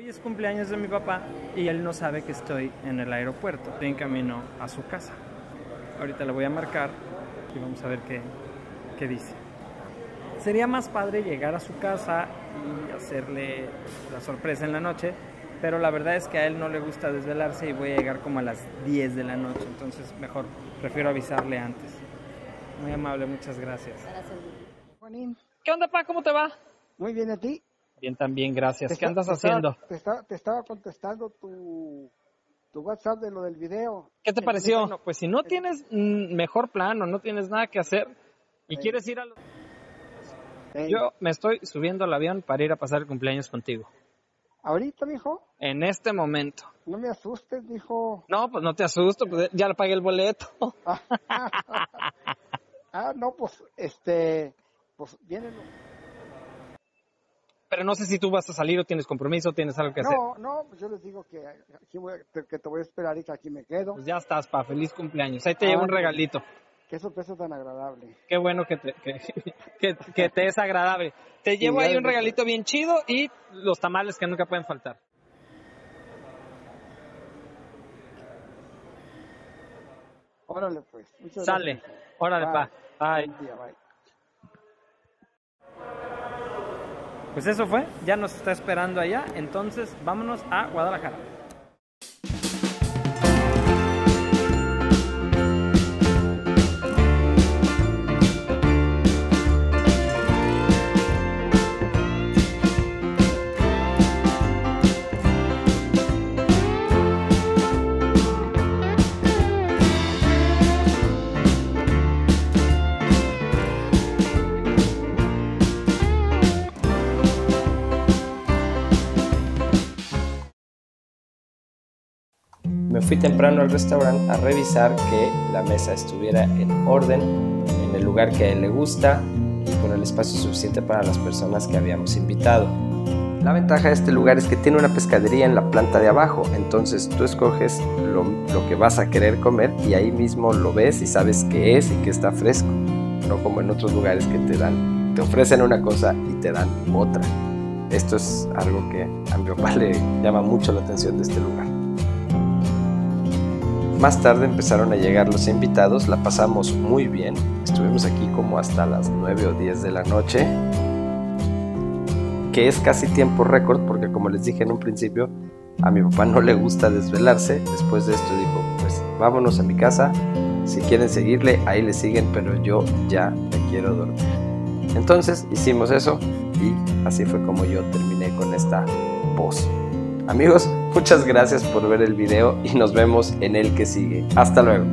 Hoy es cumpleaños de mi papá y él no sabe que estoy en el aeropuerto. Estoy en camino a su casa. Ahorita le voy a marcar y vamos a ver qué, qué dice. Sería más padre llegar a su casa y hacerle la sorpresa en la noche, pero la verdad es que a él no le gusta desvelarse y voy a llegar como a las 10 de la noche, entonces mejor prefiero avisarle antes. Muy amable, muchas gracias. Juanín, ¿Qué onda, pa? ¿Cómo te va? muy bien a ti. Bien, también, gracias. ¿Qué andas te estaba- haciendo? te, estaba, te estaba contestando tu, tu WhatsApp de lo del video. ¿Qué te El- pareció? Bueno, pues si no tienes mm, mejor plan o no tienes nada que hacer y Sí. quieres ir a... lo- eh, Yo me estoy subiendo al avión para ir a pasar el cumpleaños contigo. Ahorita, mijo, En este momento. no me asustes, mijo. No, pues no te asusto, pues ya le pagué el boleto. ah, no, pues, este, pues vienen no sé si tú vas a salir o tienes compromiso, tienes algo que hacer. No, no, pues yo les digo que aquí voy que te voy a esperar y que aquí me quedo. Pues ya estás, pa. Feliz cumpleaños. Ahí te llevo un Ah, regalito. Qué sorpresa tan agradable. Qué bueno que te, que, que- que te es agradable. Te llevo ahí un regalito bien chido y los tamales que nunca pueden faltar. Órale, pues. Muchas Sale. gracias. Órale, Bye. pa. Bye. Buen día, bye. Pues eso fue, ya nos está esperando allá, entonces vámonos a Guadalajara. Me fui temprano al restaurante a revisar que la mesa estuviera en orden, en el lugar que a él le gusta y con el espacio suficiente para las personas que habíamos invitado. La ventaja de este lugar es que tiene una pescadería en la planta de abajo, entonces tú escoges lo, que vas a querer comer y ahí mismo lo ves y sabes qué es y que está fresco, no como en otros lugares que te dan, te ofrecen una cosa y te dan otra. Esto es algo que a mi papá le llama mucho la atención de este lugar. Más tarde empezaron a llegar los invitados, la pasamos muy bien, estuvimos aquí como hasta las 9 o 10 de la noche, que es casi tiempo récord porque como les dije en un principio, a mi papá no le gusta desvelarse, después de esto dijo, pues vámonos a mi casa, si quieren seguirle, ahí le siguen, pero yo ya me quiero dormir. Entonces hicimos eso y así fue como yo terminé con esta voz. Amigos, muchas gracias por ver el video y nos vemos en el que sigue. Hasta luego.